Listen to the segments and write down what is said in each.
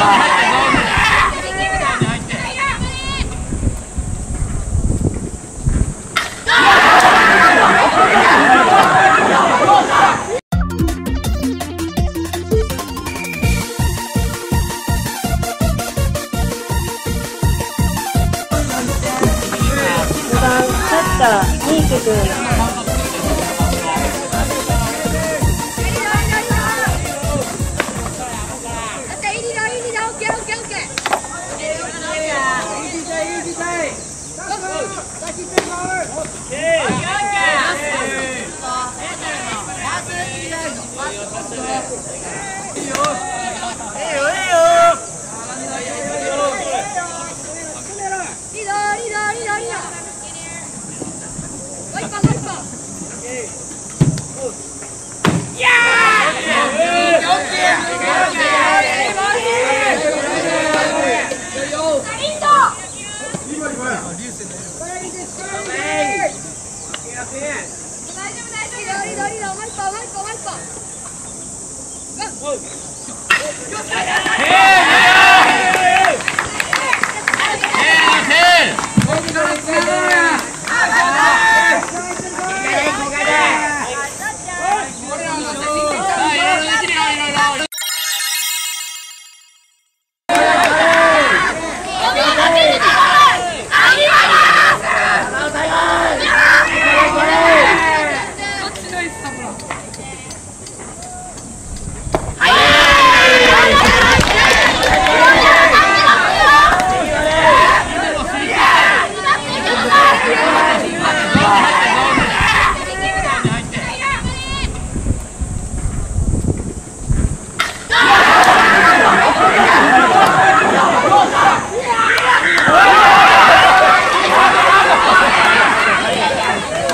5番キャッチャーニーク君。返そう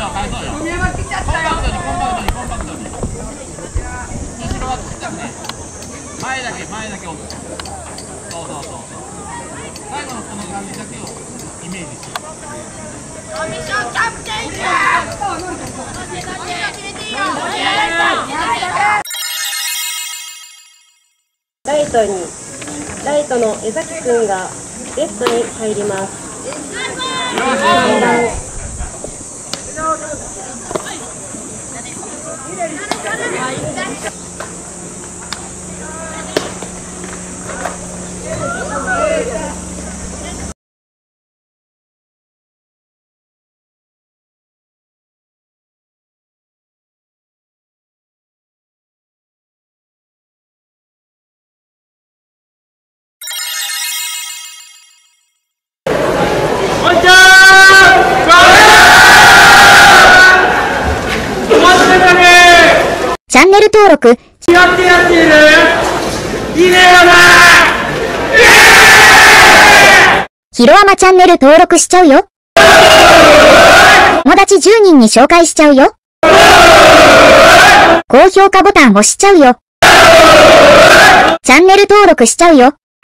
よ返そうよコンパクトにコンパクトにコンパクトに後ろはちっちゃくね前だけ押すそうそうそうそう最後のこの感じだけをイメージしてコミションキャプテン。かライトにライトの江崎君がレフトに入ります5番チャンネル登録、やってやっているいねえよなひろあまチャンネル登録しちゃうよ。友達10人に紹介しちゃうよ。高評価ボタン押しちゃうよ。チャンネル登録しちゃうよ。「